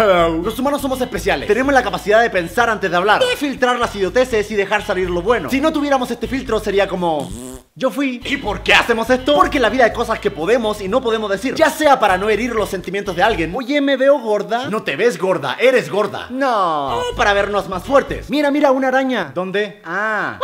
Hello. Los humanos somos especiales. Tenemos la capacidad de pensar antes de hablar, de filtrar las idioteces y dejar salir lo bueno. Si no tuviéramos este filtro, sería como. Yo fui. ¿Y por qué hacemos esto? Porque en la vida hay cosas que podemos y no podemos decir. Ya sea para no herir los sentimientos de alguien. Oye, me veo gorda. No te ves gorda, eres gorda. No. O para vernos más fuertes. Mira, mira, una araña. ¿Dónde? Ah.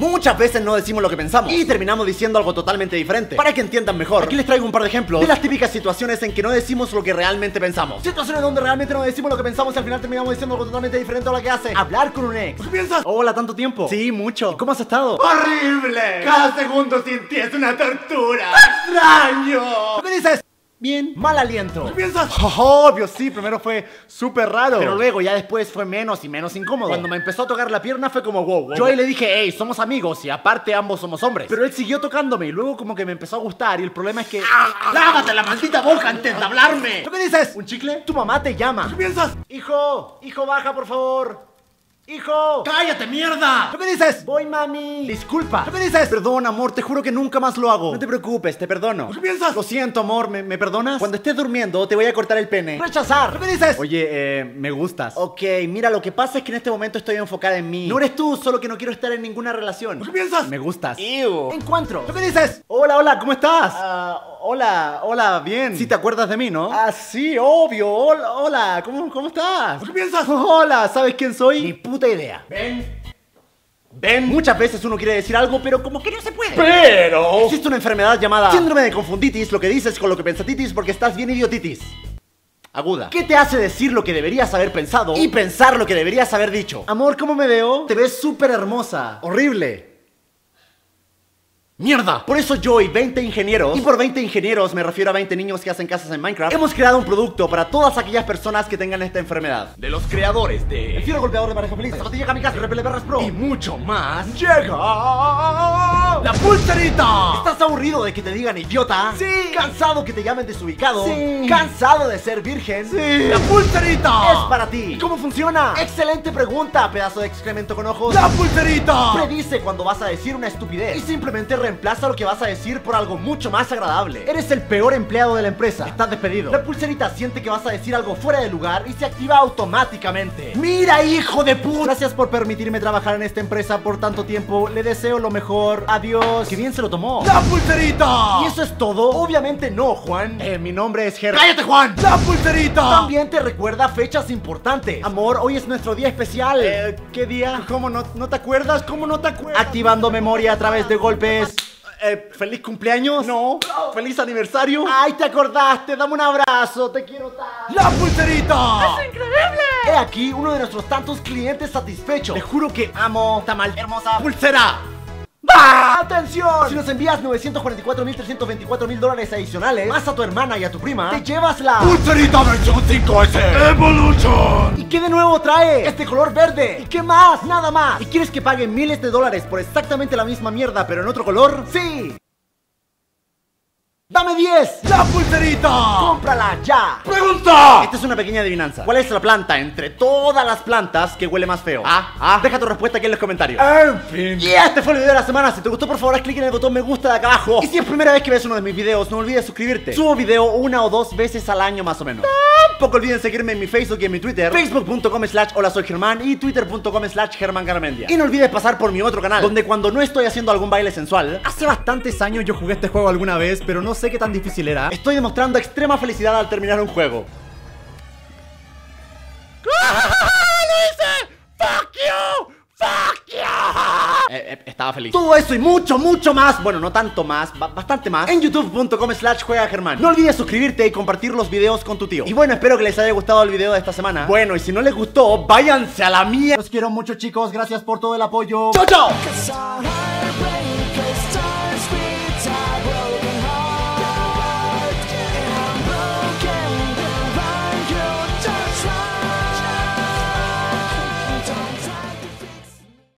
Muchas veces no decimos lo que pensamos y terminamos diciendo algo totalmente diferente. Para que entiendan mejor, aquí les traigo un par de ejemplos de las típicas situaciones en que no decimos lo que realmente pensamos. Situaciones donde realmente no decimos lo que pensamos y al final terminamos diciendo algo totalmente diferente a lo que hace. Hablar con un ex. ¿Qué piensas? Hola, tanto tiempo. Sí, mucho. ¿Cómo has estado? ¡Horrible! Cada segundo sin ti es una tortura. ¡Extraño! ¿Qué dices? Bien, mal aliento. ¿Qué piensas? obvio, sí, primero fue súper raro. Pero luego, ya después fue menos y menos incómodo. Cuando me empezó a tocar la pierna fue como wow. wow. Yo ahí le dije, hey, somos amigos y aparte ambos somos hombres. Pero él siguió tocándome y luego como que me empezó a gustar y el problema es que. ¡Lávate la maldita boca antes de hablarme! ¿Tú qué dices? ¿Un chicle? Tu mamá te llama. ¿Qué piensas? Hijo, hijo, baja, por favor. ¡Hijo! ¡Cállate, mierda! ¿Qué me dices? Voy, mami. Disculpa. ¿Qué me dices? Perdón, amor, te juro que nunca más lo hago. No te preocupes, te perdono. ¿Qué piensas? Lo siento, amor, ¿me, me perdonas? Cuando estés durmiendo, te voy a cortar el pene. ¡Rechazar! ¿Qué me dices? Oye, eh, me gustas. Ok, mira, lo que pasa es que en este momento estoy enfocada en mí. No eres tú, solo que no quiero estar en ninguna relación. ¿Qué piensas? Me gustas. Ew. Encuentro. ¿Qué me dices? Hola, hola, ¿cómo estás? Ah, hola, hola, bien. Si te acuerdas de mí, ¿no? Ah, sí, obvio. Hola, hola, ¿cómo, cómo estás? ¿Qué piensas? Hola, ¿sabes quién soy? Puta idea. Ven. Ven, muchas veces uno quiere decir algo, pero como que no se puede. Pero existe una enfermedad llamada síndrome de confunditis, lo que dices con lo que pensatitis porque estás bien idiotitis. Aguda. ¿Qué te hace decir lo que deberías haber pensado y pensar lo que deberías haber dicho? Amor, ¿cómo me veo? Te ves súper hermosa. Horrible. ¡Mierda! Por eso yo y 20 ingenieros, y por 20 ingenieros me refiero a 20 niños que hacen casas en Minecraft, hemos creado un producto para todas aquellas personas que tengan esta enfermedad. De los creadores de... El fiero golpeador de pareja feliz, zapatilla kamikaze, repele perras pro, y mucho más, llega... ¡La pulserita! ¿Estás aburrido de que te digan idiota? Sí. ¿Cansado que te llamen desubicado? Sí. ¿Cansado de ser virgen? Sí. ¡La pulserita! Es para ti. ¿Y cómo funciona? Excelente pregunta, pedazo de excremento con ojos. ¡La pulserita! Predice cuando vas a decir una estupidez y simplemente reemplaza lo que vas a decir por algo mucho más agradable. Eres el peor empleado de la empresa. Estás despedido. La pulserita siente que vas a decir algo fuera de lugar y se activa automáticamente. ¡Mira, hijo de puta! Gracias por permitirme trabajar en esta empresa por tanto tiempo. Le deseo lo mejor. Adiós. ¡Qué bien se lo tomó! ¡La pulserita! ¿Y eso es todo? Obviamente no, Juan. Eh, mi nombre es Ger... ¡Cállate, Juan! ¡La pulserita! También te recuerda fechas importantes. Amor, hoy es nuestro día especial. Eh, ¿qué día? ¿Cómo no, no te acuerdas? ¿Cómo no te acuerdas? Activando memoria a través de golpes. Eh, ¿Feliz cumpleaños? No. ¿Feliz aniversario? ¡Ay, te acordaste! ¡Dame un abrazo! ¡Te quiero tanto! ¡La pulserita! ¡Es increíble! He aquí uno de nuestros tantos clientes satisfechos. Te juro que amo Tamal hermosa pulsera. ¡Bah! ¡Atención! Si nos envías 944.324 mil dólares adicionales, más a tu hermana y a tu prima, te llevas la Pulserita versión 5S Evolution. ¿Y qué de nuevo trae? Este color verde. ¿Y qué más? Nada más. ¿Y quieres que pague miles de dólares por exactamente la misma mierda, pero en otro color? ¡Sí! ¡Dame 10! La pulserita ¡Cómprala ya! Pregunta Esta es una pequeña adivinanza. ¿Cuál es la planta entre todas las plantas que huele más feo? Ah, ah. Deja tu respuesta aquí en los comentarios. En fin Y este fue el video de la semana. Si te gustó, por favor, haz clic en el botón me gusta de acá abajo. Y si es primera vez que ves uno de mis videos, no olvides suscribirte. Subo video una o dos veces al año más o menos. Tampoco olviden seguirme en mi Facebook y en mi Twitter. Facebook.com slash hola soy Germán y Twitter.com slash Germán Garmendia. Y no olvides pasar por mi otro canal, donde cuando no estoy haciendo algún baile sensual, hace bastantes años yo jugué este juego alguna vez, pero no sé qué tan difícil era. Estoy demostrando extrema felicidad al terminar un juego. Estaba feliz. Todo eso y mucho, mucho más. Bueno, no tanto más, ba- bastante más. En youtube.com slash juega Germán. No olvides suscribirte y compartir los videos con tu tío. Y bueno, espero que les haya gustado el video de esta semana. Bueno, y si no les gustó, váyanse a la mía. Los quiero mucho, chicos. Gracias por todo el apoyo. ¡Chao, chao!